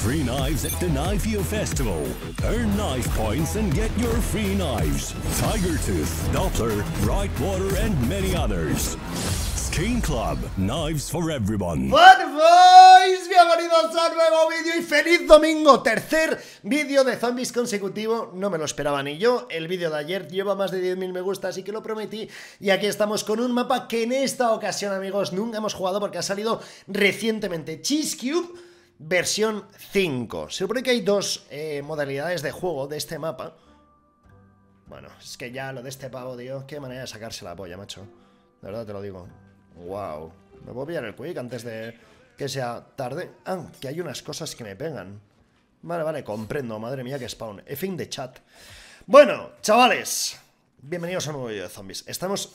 free knives at the Knife You Festival. Earn knife points and get your free knives. Tiger Tooth, Doppler, Brightwater, and many others. Skein Club, knives for everyone. Boys, bienvenidos a nuevo vídeo y feliz domingo, tercer vídeo de zombies consecutivo, no me lo esperaba ni yo, el vídeo de ayer lleva más de 10.000 me gusta, así que lo prometí, y aquí estamos con un mapa que en esta ocasión amigos nunca hemos jugado porque ha salido recientemente, Cheese Cube, versión 5, se supone que hay dos eh, modalidades de juego de este mapa, bueno, es que ya lo de este pavo, tío, qué manera de sacarse la polla, macho, de verdad te lo digo. Wow. Me voy a pillar el quick antes de que sea tarde. Ah, que hay unas cosas que me pegan. Vale, vale, comprendo. Madre mía, que spawn. Fin de chat. Bueno, chavales. Bienvenidos a un nuevo vídeo de zombies. Estamos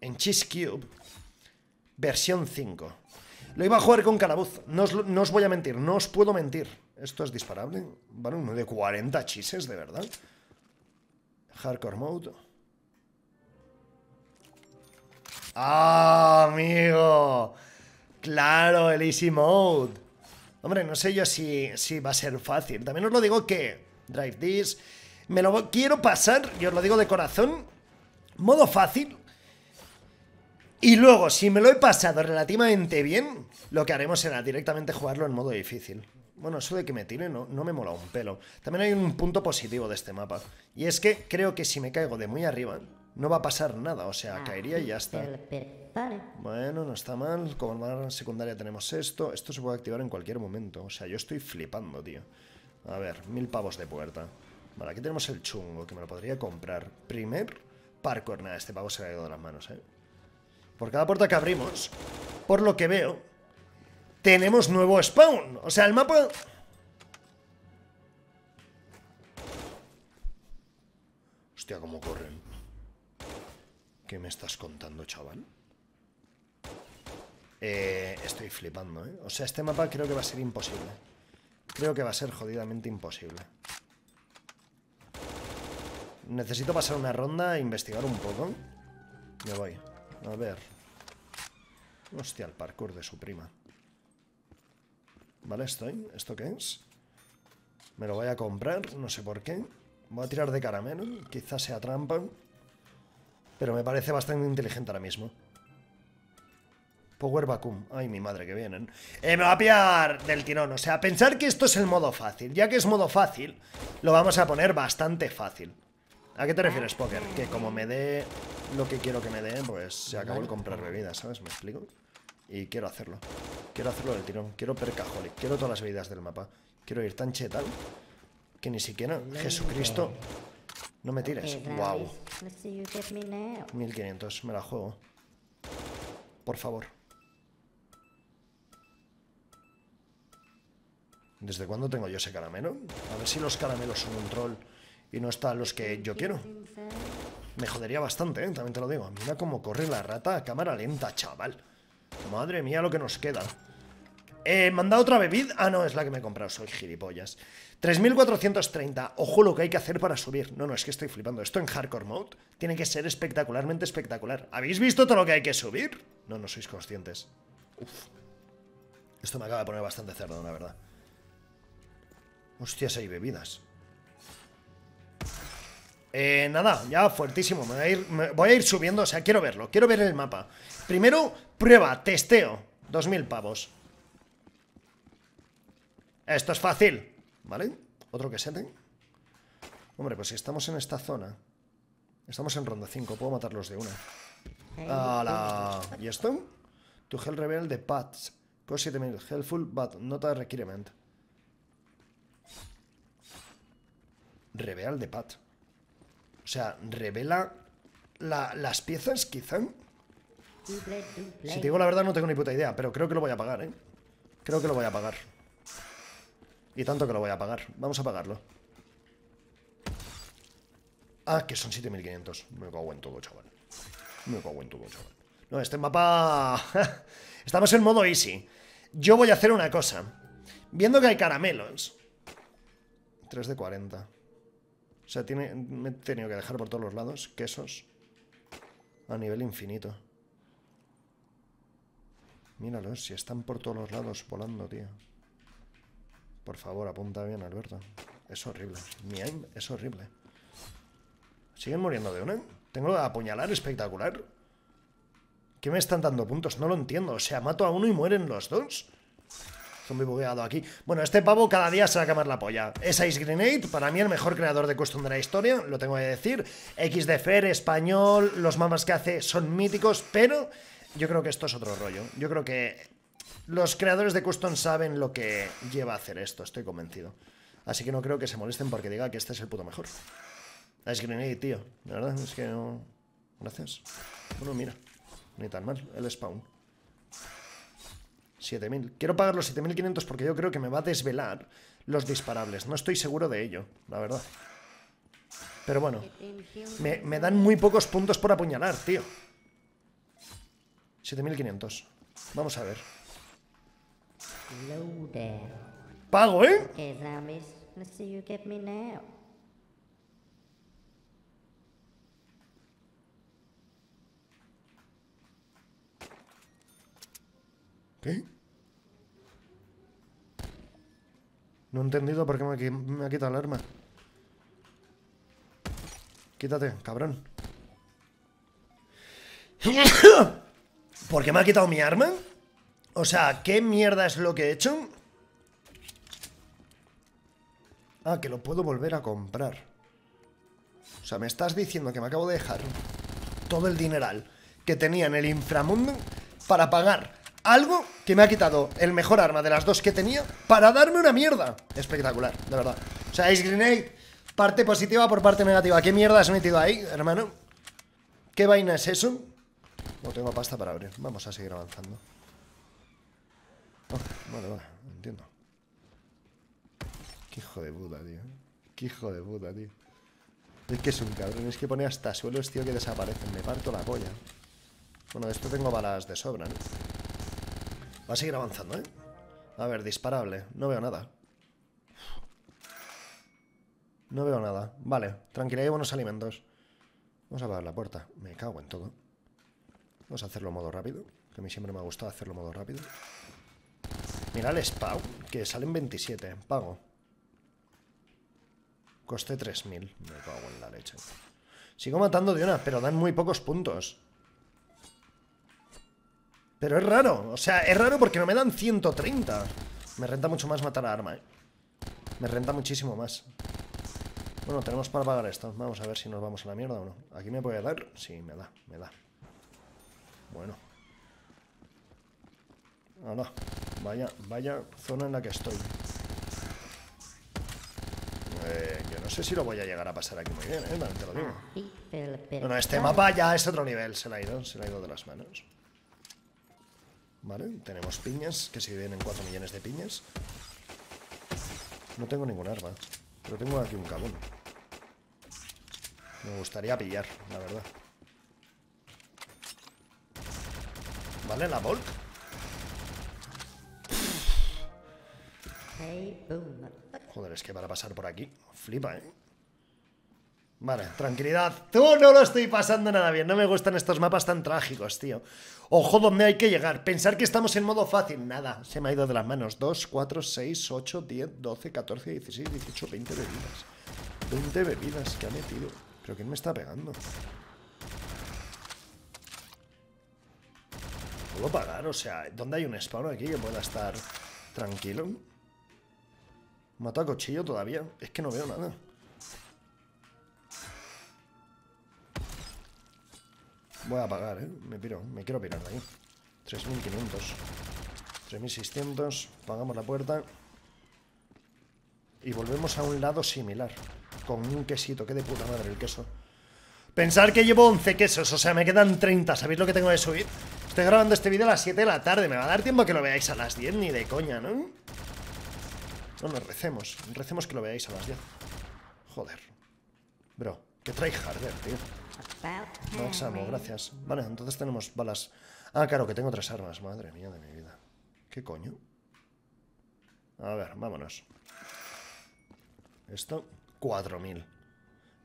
en Cheese Cube. Versión 5. Lo iba a jugar con calabuz. No os, no os voy a mentir. No os puedo mentir. Esto es disparable. Vale, uno de 40 chises, de verdad. Hardcore mode. ¡Ah, amigo! Claro, el Easy Mode. Hombre, no sé yo si, si va a ser fácil. También os lo digo que Drive This... Me lo quiero pasar, y os lo digo de corazón, modo fácil. Y luego, si me lo he pasado relativamente bien, lo que haremos será directamente jugarlo en modo difícil. Bueno, eso de que me tire no, no me mola un pelo. También hay un punto positivo de este mapa. Y es que creo que si me caigo de muy arriba, no va a pasar nada, o sea, caería y ya está. Bueno, no está mal. Como arma secundaria tenemos esto. Esto se puede activar en cualquier momento. O sea, yo estoy flipando, tío. A ver, mil pavos de puerta. Vale, aquí tenemos el chungo, que me lo podría comprar. Primer parkour. Nada, este pavo se me ha ido de las manos, ¿eh? Por cada puerta que abrimos, por lo que veo, tenemos nuevo spawn. O sea, el mapa... Hostia, cómo corren. ¿Qué me estás contando, chaval? Eh, estoy flipando, ¿eh? O sea, este mapa creo que va a ser imposible. Creo que va a ser jodidamente imposible. Necesito pasar una ronda e investigar un poco. Me voy. A ver. Hostia, el parkour de su prima. Vale, estoy. ¿Esto qué es? Me lo voy a comprar, no sé por qué. Voy a tirar de caramelo, quizás sea trampa. Pero me parece bastante inteligente ahora mismo. Power Vacuum. Ay, mi madre, que vienen. Eh, me va a pillar del tirón. O sea, pensar que esto es el modo fácil. Ya que es modo fácil, lo vamos a poner bastante fácil. ¿A qué te refieres, Poker? Que como me dé lo que quiero que me dé, pues se acabó el comprar bebidas, ¿sabes? ¿Me explico? Y quiero hacerlo. Quiero hacerlo del tirón. Quiero percajolic. Quiero todas las bebidas del mapa. Quiero ir tan chetal que ni siquiera Jesucristo no me tires. Wow. 1500, me la juego. Por favor. ¿Desde cuándo tengo yo ese caramelo? A ver si los caramelos son un troll y no están los que yo quiero. Me jodería bastante, ¿eh? también te lo digo. Mira cómo corre la rata a cámara lenta, chaval. Madre mía lo que nos queda. Eh, ¿Manda otra bebida? Ah, no, es la que me he comprado, soy gilipollas. 3430. Ojo lo que hay que hacer para subir. No, no, es que estoy flipando. Esto en hardcore mode tiene que ser espectacularmente espectacular. ¿Habéis visto todo lo que hay que subir? No, no sois conscientes. Uf. Esto me acaba de poner bastante cerdo, la verdad. Hostias, hay bebidas. Eh, nada, ya fuertísimo. Me voy, a ir, subiendo, o sea, quiero verlo. Quiero ver el mapa. Primero, prueba, testeo. 2000 pavos. Esto es fácil. ¿Vale? Otro que sete. Hombre, pues si estamos en esta zona. Estamos en ronda 5. Puedo matarlos de una. ¡Hala! ¿Y esto? Tu Hell Rebel de Pats. Cost 7000. Helpful, but not a requirement. Reveal de Pat. O sea, revela las piezas, quizá. Si te digo la verdad, no tengo ni puta idea, pero creo que lo voy a pagar, ¿eh? Creo que lo voy a pagar. Y tanto que lo voy a pagar. Vamos a pagarlo. Ah, que son 7500. Me cago en todo, chaval. Me cago en todo, chaval. No, este mapa... Estamos en modo easy. Yo voy a hacer una cosa. Viendo que hay caramelos... 3 de 40. O sea, tiene, me he tenido que dejar por todos los lados quesos. A nivel infinito. Míralos, si están por todos los lados volando, tío. Por favor, apunta bien, Alberto. Es horrible. Mi aim es horrible. ¿Siguen muriendo de una? Tengo que apuñalar espectacular. ¿Qué me están dando puntos? No lo entiendo. O sea, mato a uno y mueren los dos. Zombie bugueado aquí. Bueno, este pavo cada día se va a quemar la polla. Es Ice Grenade, para mí el mejor creador de custom de la historia, lo tengo que decir. XDFR, español, los mapas que hace son míticos, pero yo creo que esto es otro rollo. Yo creo que los creadores de custom saben lo que lleva a hacer esto, estoy convencido. Así que no creo que se molesten porque diga que este es el puto mejor. Ice Grenade, tío. La verdad es que no... Gracias. Bueno, mira. Ni tan mal. El spawn. 7000. Quiero pagar los 7500 porque yo creo que me va a desvelar los disparables. No estoy seguro de ello, la verdad. Pero bueno, me, me dan muy pocos puntos por apuñalar, tío. 7500. Vamos a ver. Pago, ¿eh? Okay, zombies. Let's see you get me now. No he entendido por qué me, me ha quitado el arma. Quítate, cabrón. ¿Por qué me ha quitado mi arma? O sea, ¿qué mierda es lo que he hecho? Ah, que lo puedo volver a comprar. O sea, me estás diciendo que me acabo de dejar todo el dineral que tenía en el inframundo para pagar algo que me ha quitado el mejor arma de las dos que tenía para darme una mierda. Espectacular, de verdad. O sea, Ice Grenade, parte positiva por parte negativa. ¿Qué mierda has metido ahí, hermano? ¿Qué vaina es eso? No tengo pasta para abrir. Vamos a seguir avanzando. Oh, vale, vale, entiendo. Qué hijo de puta, tío. Qué hijo de puta, tío. Es que es un cabrón. Es que pone hasta suelos, tío, que desaparecen. Me parto la polla. Bueno, de esto tengo balas de sobra, ¿no? Va a seguir avanzando, ¿eh? A ver, disparable. No veo nada. No veo nada. Vale, tranquilidad y buenos alimentos. Vamos a apagar la puerta. Me cago en todo. Vamos a hacerlo modo rápido. Que a mí siempre me ha gustado hacerlo modo rápido. Mira el spawn, que salen 27. Pago. Coste 3.000. Me cago en la leche. Sigo matando de una, pero dan muy pocos puntos. Pero es raro. O sea, es raro porque no me dan 130. Me renta mucho más matar a arma, ¿eh? Me renta muchísimo más. Bueno, tenemos para pagar esto. Vamos a ver si nos vamos a la mierda o no. ¿Aquí me puede dar? Sí, me da, me da. Bueno. Ahora, vaya, vaya zona en la que estoy. Eh, yo no sé si lo voy a llegar a pasar aquí muy bien, ¿eh? Te lo digo. Bueno, este mapa ya es otro nivel. Se le ha ido, se le ha ido de las manos. Vale, tenemos piñas, que si vienen 4 millones de piñas. No tengo ningún arma, pero tengo aquí un cabón. Me gustaría pillar, la verdad. ¿Vale? La Volk. Joder, es que para pasar por aquí, flipa, ¿eh? Vale, tranquilidad. Tú no lo estoy pasando nada bien. No me gustan estos mapas tan trágicos, tío. Ojo donde hay que llegar. Pensar que estamos en modo fácil. Nada, se me ha ido de las manos. 2, 4, 6, 8, 10, 12, 14, 16, 18, 20 bebidas. 20 bebidas que ha metido. ¿Pero quién me está pegando? ¿Puedo pagar? O sea, ¿dónde hay un spawn aquí que pueda estar tranquilo? ¿Mato a cuchillo todavía? Es que no veo nada. Voy a pagar, ¿eh? Me piro, me quiero pirar de ahí. 3.500. 3.600. Pagamos la puerta. Y volvemos a un lado similar. Con un quesito, que de puta madre el queso. Pensar que llevo 11 quesos, o sea, me quedan 30. ¿Sabéis lo que tengo que subir? Estoy grabando este vídeo a las 7 de la tarde. Me va a dar tiempo que lo veáis a las 10, ni de coña, ¿no? Bueno, recemos. Recemos que lo veáis a las 10. Joder. Bro, que trae harder, tío. Max ammo, gracias. Vale, entonces tenemos balas. Ah, claro, que tengo tres armas. Madre mía de mi vida. ¿Qué coño? A ver, vámonos. Esto, 4.000.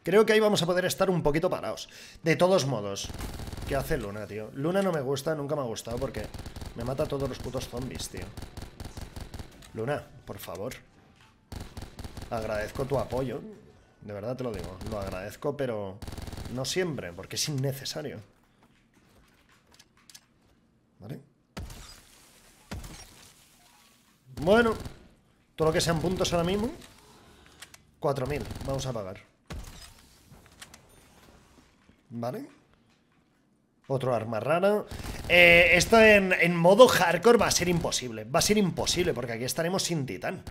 Creo que ahí vamos a poder estar un poquito parados. De todos modos. ¿Qué hace Luna, tío? Luna no me gusta, nunca me ha gustado porque me mata a todos los putos zombies, tío. Luna, por favor. Agradezco tu apoyo. De verdad te lo digo. Lo agradezco, pero no siempre, porque es innecesario. ¿Vale? Bueno, todo lo que sean puntos ahora mismo. 4.000, vamos a pagar. ¿Vale? Otro arma rara. Eh, esto en, en modo hardcore va a ser imposible. Va a ser imposible, porque aquí estaremos sin titán.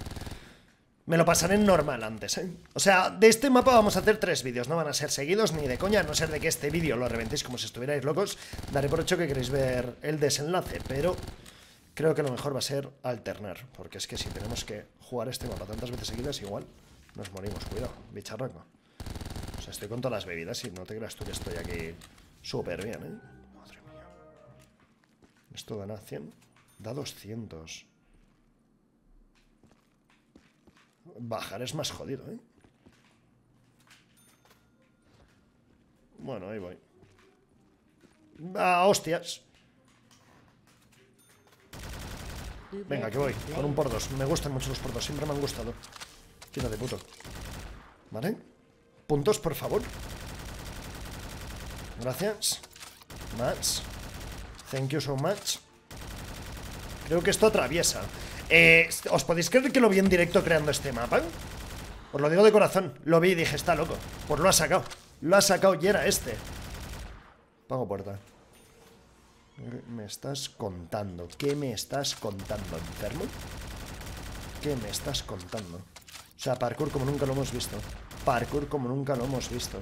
Me lo pasaré en normal antes, ¿eh? O sea, de este mapa vamos a hacer tres vídeos, no van a ser seguidos ni de coña, a no ser de que este vídeo lo reventéis como si estuvierais locos. Daré por hecho que queréis ver el desenlace, pero creo que lo mejor va a ser alternar, porque es que si tenemos que jugar este mapa tantas veces seguidas, igual nos morimos. Cuidado, bicharraco. O sea, estoy con todas las bebidas y no te creas tú que estoy aquí súper bien, ¿eh? Madre mía. Esto da 100, da 200. Bajar es más jodido, ¿eh? Bueno, ahí voy. ¡Ah, hostias! Venga, que voy. Con un por dos. Me gustan mucho los por dos. Siempre me han gustado. de puto. ¿Vale? Puntos, por favor. Gracias. Much. Thank you so much. Creo que esto atraviesa. Eh, ¿Os podéis creer que lo vi en directo creando este mapa? Os lo digo de corazón. Lo vi y dije, está loco. Pues lo ha sacado. Lo ha sacado y era este. Pago puerta. ¿Qué me estás contando? ¿Qué me estás contando, enfermo? ¿Qué me estás contando? O sea, parkour como nunca lo hemos visto. Parkour como nunca lo hemos visto.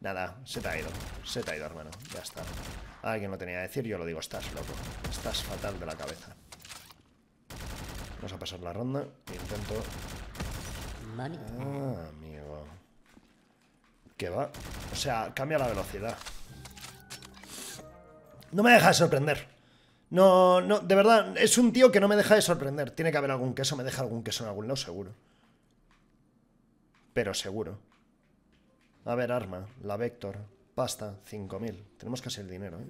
Nada, se te ha ido. Se te ha ido, hermano. Ya está. Alguien lo tenía que decir, yo lo digo, estás loco. Estás fatal de la cabeza. Vamos a pasar la ronda. Intento... Ah, amigo. Que va. O sea, cambia la velocidad. No me deja de sorprender. No, no, de verdad, es un tío que no me deja de sorprender. Tiene que haber algún queso, me deja algún queso en algún lado, seguro. Pero seguro. A ver, arma, la Vector, pasta, 5.000. Tenemos casi el dinero, ¿eh?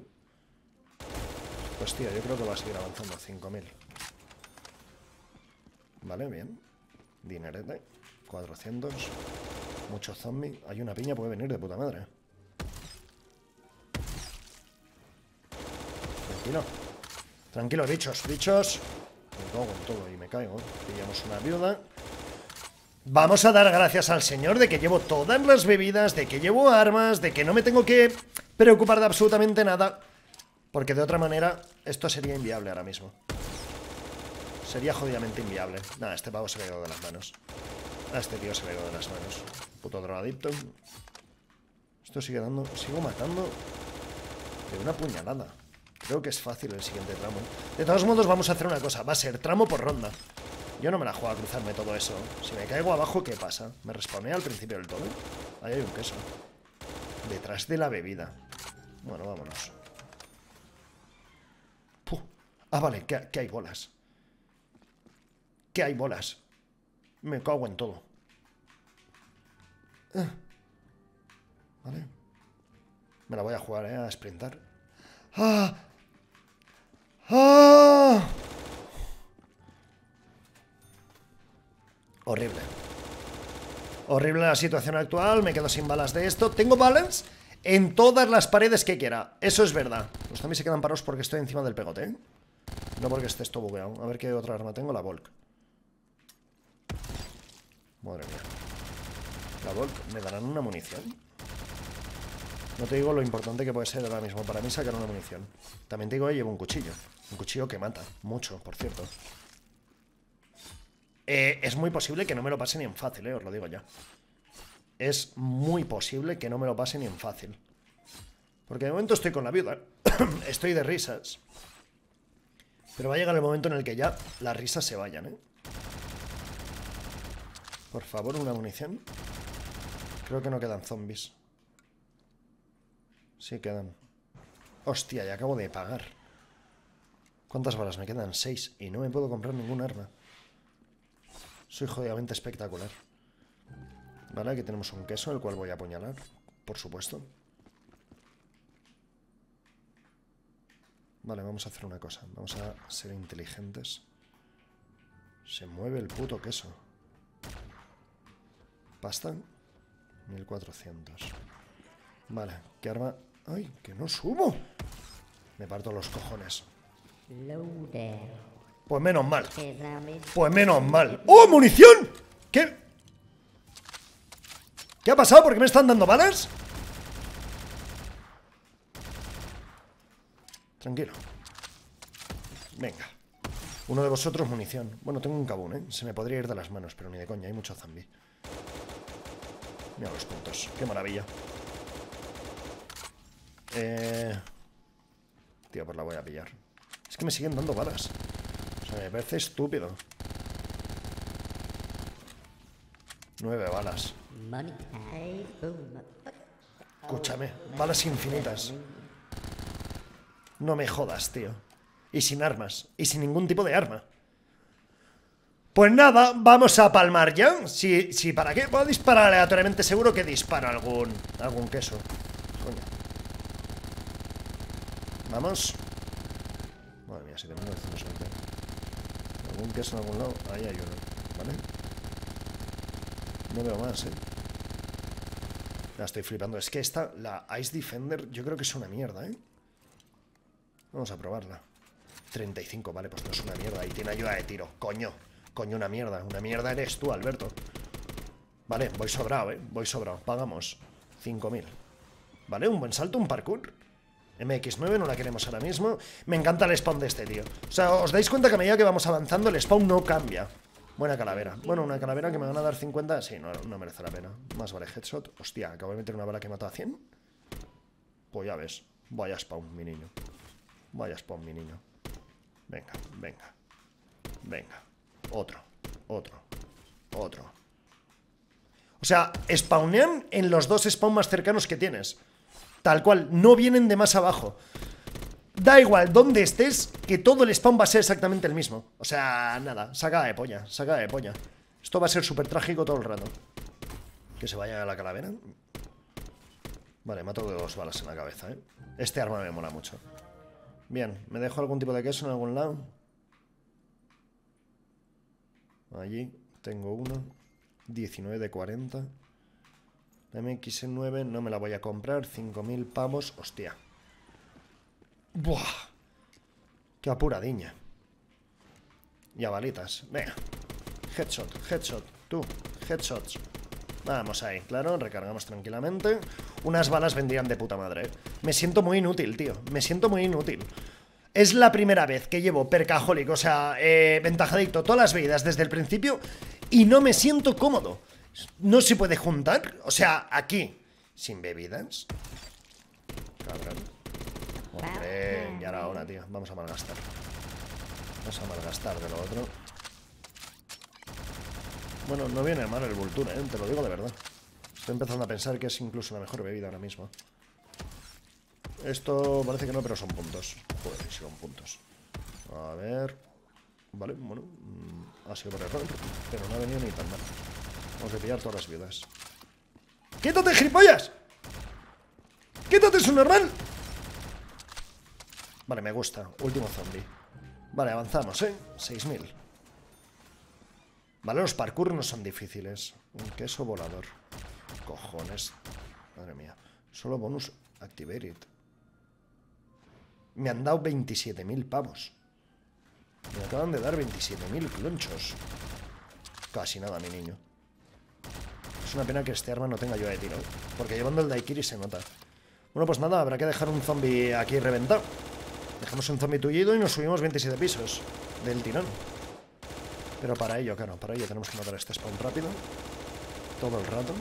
Pues tío, yo creo que va a seguir avanzando, 5.000. Vale, bien. Dinerete. 400. Mucho zombie. Hay una piña, puede venir de puta madre. Tranquilo. Tranquilo, bichos, bichos. Me cago con todo y me caigo. Pillamos una viuda. Vamos a dar gracias al señor de que llevo todas las bebidas, de que llevo armas, de que no me tengo que preocupar de absolutamente nada. Porque de otra manera, esto sería inviable ahora mismo. Sería jodidamente inviable. Nada, este pavo se me ha ido de las manos. A este tío se me ha ido de las manos. Puto drogadicto. Esto sigue dando... Sigo matando de una puñalada. Creo que es fácil el siguiente tramo. De todos modos, vamos a hacer una cosa. Va a ser tramo por ronda. Yo no me la juego a cruzarme todo eso. Si me caigo abajo, ¿qué pasa? ¿Me respawnea al principio del todo? Ahí hay un queso. Detrás de la bebida. Bueno, vámonos. Ah, vale, que hay bolas que hay bolas. Me cago en todo. Ah. Vale. Me la voy a jugar, ¿eh? A sprintar. ¡Ah! ¡Ah! Horrible. Horrible la situación actual. Me quedo sin balas de esto. Tengo balance en todas las paredes que quiera. Eso es verdad. Los zombies se quedan parados porque estoy encima del pegote, ¿eh? No porque esté esto bugueado. A ver qué otra arma tengo. La Volk. Madre mía. La Volk, ¿me darán una munición? No te digo lo importante que puede ser ahora mismo para mí sacar una munición. También te digo que llevo un cuchillo. Un cuchillo que mata. Mucho, por cierto. Eh, es muy posible que no me lo pase ni en fácil, eh, os lo digo ya. Es muy posible que no me lo pase ni en fácil. Porque de momento estoy con la viuda. estoy de risas. Pero va a llegar el momento en el que ya las risas se vayan, ¿eh? Por favor, una munición. Creo que no quedan zombies. Sí quedan. Hostia, ya acabo de pagar. ¿Cuántas balas me quedan? Seis. Y no me puedo comprar ningún arma. Soy jodidamente espectacular. Vale, aquí tenemos un queso, el cual voy a apuñalar. Por supuesto. Vale, vamos a hacer una cosa. Vamos a ser inteligentes. Se mueve el puto queso. Pasta. 1400. Vale, ¿qué arma? ¡Ay, que no subo! Me parto los cojones. Pues menos mal. Pues menos mal. ¡Oh, munición! ¿Qué? ¿Qué ha pasado? ¿Por qué me están dando balas? Tranquilo. Venga. Uno de vosotros munición. Bueno, tengo un cabún, ¿eh? Se me podría ir de las manos, pero ni de coña, hay mucho zombie. Mira los puntos. Qué maravilla. Eh... Tío, pues la voy a pillar. Es que me siguen dando balas. O sea, me parece estúpido. Nueve balas. Escúchame, balas infinitas. No me jodas, tío. Y sin armas. Y sin ningún tipo de arma. Pues nada, vamos a palmar ya. Si, si para qué puedo disparar aleatoriamente, seguro que disparo algún, algún queso. Coño. Vamos. Madre mía, 7920. Algún queso en algún lado. Ahí hay uno. ¿Vale? No veo más, eh. La estoy flipando. Es que esta, la Ice Defender, yo creo que es una mierda, ¿eh? Vamos a probarla. 35, vale, pues no es una mierda. Y tiene ayuda de tiro. Coño. Coño, una mierda. Una mierda eres tú, Alberto. Vale, voy sobrado, ¿eh? Voy sobrado. Pagamos. 5.000. Vale, un buen salto, un parkour. MX9 no la queremos ahora mismo. Me encanta el spawn de este tío. O sea, os dais cuenta que a medida que vamos avanzando, el spawn no cambia. Buena calavera. Bueno, una calavera que me van a dar 50. Sí, no, no merece la pena. Más vale headshot. Hostia, acabo de meter una bala que mata a 100. Pues ya ves. Vaya spawn, mi niño. Vaya spawn, mi niño. Venga, venga. Venga. Otro. Otro. Otro. O sea, spawnean en los dos spawn más cercanos que tienes. Tal cual, no vienen de más abajo. Da igual dónde estés, que todo el spawn va a ser exactamente el mismo. O sea, nada, saca de polla, saca de polla. Esto va a ser súper trágico todo el rato. Que se vaya a la calavera. Vale, mato de dos balas en la cabeza, ¿eh? Este arma me mola mucho. Bien, ¿me dejo algún tipo de queso en algún lado? Allí tengo uno. 19 de 40. La MX9 no me la voy a comprar. 5.000 pavos. Hostia. Buah. Qué apuradiña. Y a balitas. Venga. Headshot, headshot. Tú, headshots. Vamos ahí, claro, recargamos tranquilamente. Unas balas vendrían de puta madre. ¿eh? Me siento muy inútil, tío. Me siento muy inútil. Es la primera vez que llevo percaholic, o sea, eh, ventajadicto, todas las bebidas desde el principio y no me siento cómodo. No se puede juntar. O sea, aquí, sin bebidas. Cabrón. Hombre, ya era hora, tío. Vamos a malgastar. Vamos a malgastar de lo otro. Bueno, no viene mal el Vulture, ¿eh? te lo digo de verdad. Estoy empezando a pensar que es incluso la mejor bebida ahora mismo. Esto parece que no, pero son puntos. Sí son puntos. A ver... Vale, bueno... mm, Ha sido por error, pero no ha venido ni tan mal. Vamos a pillar todas las viudas. ¡Quítate, gilipollas! ¡Quítate, es un normal! Vale, me gusta. Último zombie. Vale, avanzamos, ¿eh? 6.000. Vale, los parkour no son difíciles. Un queso volador. Cojones. Madre mía. Solo bonus activated. Me han dado 27.000 pavos. Me acaban de dar 27.000 clonchos. Casi nada, mi niño. Es una pena que este arma no tenga yo de tiro. Porque llevando el Daikiri se nota. Bueno, pues nada, habrá que dejar un zombie aquí reventado. Dejamos un zombie tullido y nos subimos 27 pisos del tirón. Pero para ello, claro, para ello tenemos que matar a este spawn rápido. Todo el rato.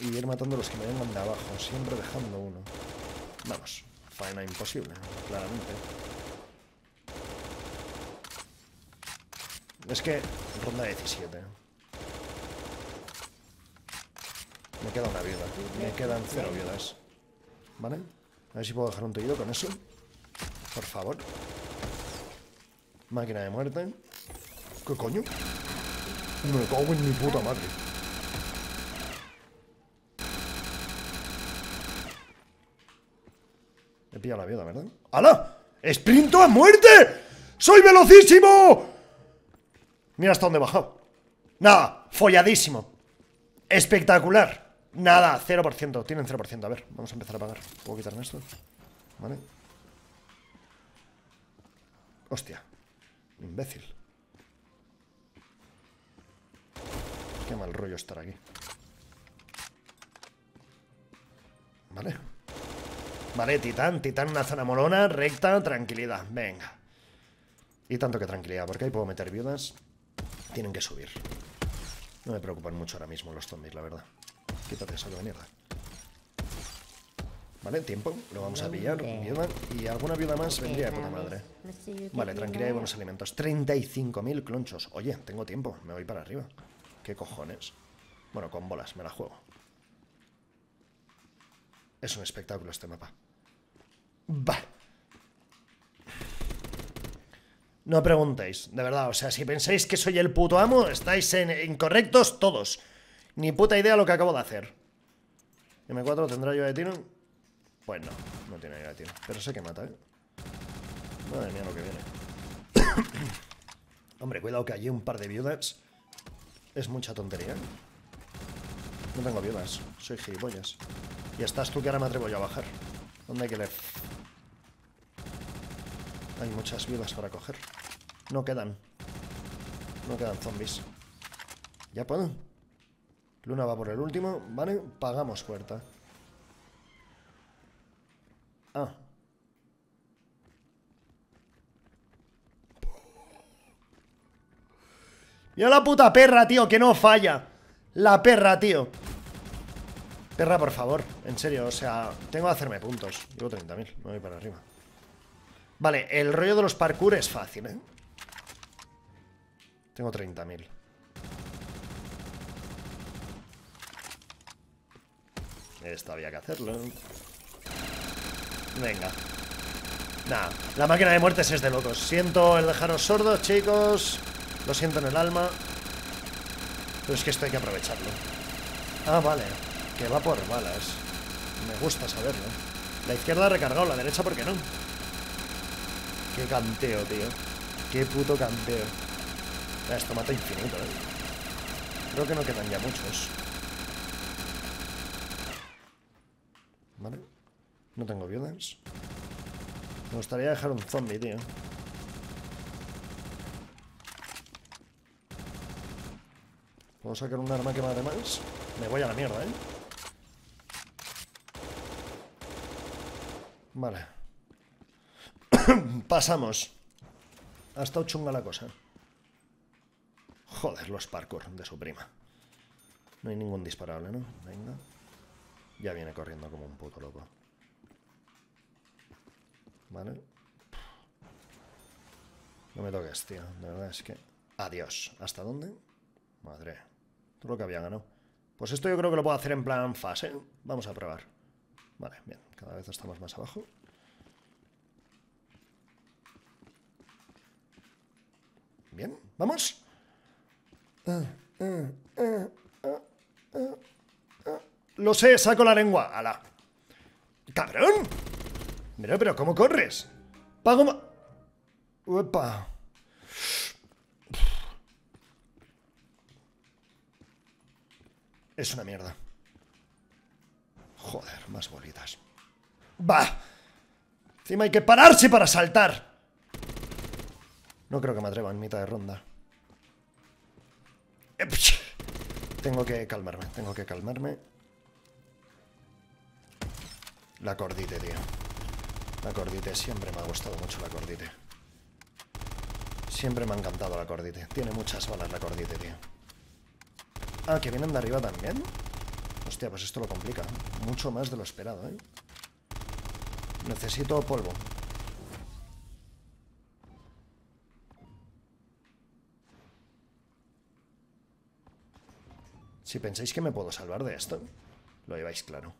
Y ir matando a los que me vengan de abajo, siempre dejando uno. Vamos, faena imposible, claramente. Es que, ronda 17. Me queda una viuda. Me quedan cero viudas. ¿Vale? A ver si puedo dejar un tullido con eso. Por favor. Máquina de muerte. ¿Qué coño? Me cago en mi puta madre. He pillado la viuda, ¿verdad? ¡Hala! ¡Sprinto a muerte! ¡Soy velocísimo! Mira hasta dónde he bajado. Nada, folladísimo. Espectacular. Nada, 0%. Tienen 0%. A ver, vamos a empezar a pagar. ¿Puedo quitarme esto? Vale. Hostia. Imbécil. Qué mal rollo estar aquí. Vale. Vale, Titán. Titán, una zona molona, recta, tranquilidad. Venga. Y tanto que tranquilidad, porque ahí puedo meter viudas. Tienen que subir. No me preocupan mucho ahora mismo los zombies, la verdad. Quítate esa de mierda. Vale, tiempo. Lo vamos a pillar. Viuda. Y alguna viuda más vendría de puta madre. Vale, tranquilidad y buenos alimentos. 35.000 clonchos. Oye, tengo tiempo. Me voy para arriba. ¿Qué cojones? Bueno, con bolas, me la juego. Es un espectáculo este mapa. Va. No preguntéis, de verdad. O sea, si pensáis que soy el puto amo, estáis en incorrectos todos. Ni puta idea lo que acabo de hacer. M4 tendrá yo de tiro. Pues no, no tiene ayuda de tiro. Pero sé que mata, ¿eh? Madre mía lo que viene. Hombre, cuidado que hay un par de viudas. Es mucha tontería. No tengo viudas, soy gilipollas. Y estás tú que ahora me atrevo yo a bajar. ¿Dónde hay que leer? Hay muchas viudas para coger. No quedan. No quedan zombies. ¿Ya puedo? Luna va por el último. Vale, pagamos puerta. Ah. Mira la puta perra, tío, que no falla. La perra, tío. Perra, por favor. En serio, o sea, tengo que hacerme puntos. Llevo 30.000, me voy para arriba. Vale, el rollo de los parkour es fácil, ¿eh? Tengo 30.000. Esto había que hacerlo. Venga. Nada, la máquina de muertes es de locos. Siento el dejaros sordos, chicos. Lo siento en el alma. Pero es que esto hay que aprovecharlo. Ah, vale. Que va por balas. Me gusta saberlo. La izquierda ha recargado, la derecha, ¿por qué no? Qué canteo, tío. Qué puto canteo. Esto mata infinito, ¿eh? Creo que no quedan ya muchos. Vale. No tengo viudas. Me gustaría dejar un zombie, tío. ¿Puedo sacar un arma que me más? Me voy a la mierda, ¿eh? Vale. Pasamos. Ha estado chunga la cosa. Joder, los parkour de su prima. No hay ningún disparable, ¿no? Venga. Ya viene corriendo como un puto loco. Vale. No me toques, tío. De verdad es que... Adiós. ¿Hasta dónde? Madre. Todo lo que había ganado. Pues esto yo creo que lo puedo hacer en plan fase. Vamos a probar. Vale, bien. Cada vez estamos más abajo. Bien, vamos. Lo sé, saco la lengua. ¡Hala! ¡Cabrón! Pero, pero, ¿cómo corres? Pago ma... Uepa. Es una mierda. Joder, más bolitas. ¡Bah! Encima hay que pararse para saltar. No creo que me atreva en mitad de ronda. Tengo que calmarme, tengo que calmarme. La cordite, tío. La cordite, siempre me ha gustado mucho la cordite. Siempre me ha encantado la cordite. Tiene muchas balas la cordite, tío. Ah, que vienen de arriba también. Hostia, pues esto lo complica. Mucho más de lo esperado, ¿eh? Necesito polvo. Si pensáis que me puedo salvar de esto, lo lleváis claro.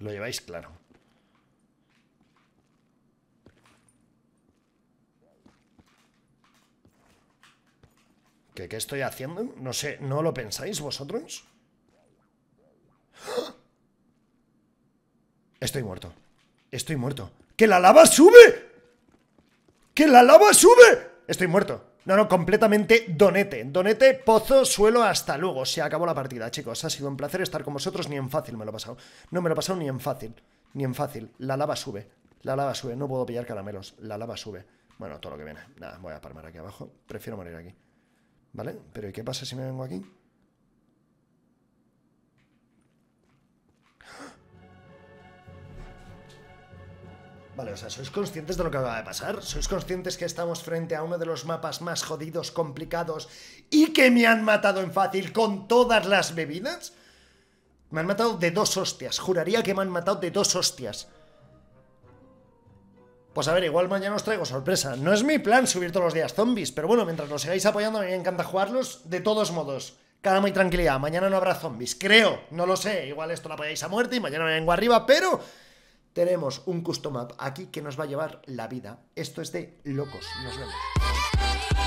Lo lleváis claro. ¿Qué, ¿Qué estoy haciendo? No sé, ¿no lo pensáis vosotros? Estoy muerto. Estoy muerto. ¡Que la lava sube! ¡Que la lava sube! Estoy muerto. No, no, completamente donete. Donete, pozo, suelo, hasta luego. Se acabó la partida, chicos. Ha sido un placer estar con vosotros. Ni en fácil me lo he pasado. No me lo he pasado ni en fácil. Ni en fácil. La lava sube. La lava sube. No puedo pillar caramelos. La lava sube. Bueno, todo lo que viene. Nada, voy a palmar aquí abajo. Prefiero morir aquí. ¿Vale? Pero ¿y qué pasa si me vengo aquí? Vale, o sea, ¿sois conscientes de lo que acaba de pasar? ¿Sois conscientes que estamos frente a uno de los mapas más jodidos, complicados y que me han matado en fácil con todas las bebidas? Me han matado de dos hostias. Juraría que me han matado de dos hostias. Pues a ver, igual mañana os traigo sorpresa. No es mi plan subir todos los días zombies, pero bueno, mientras nos sigáis apoyando, me encanta jugarlos de todos modos. Calma y tranquilidad, mañana no habrá zombies. Creo, no lo sé. Igual esto lo apoyáis a muerte y mañana me vengo arriba, pero tenemos un custom map aquí que nos va a llevar la vida. Esto es de locos. Nos vemos.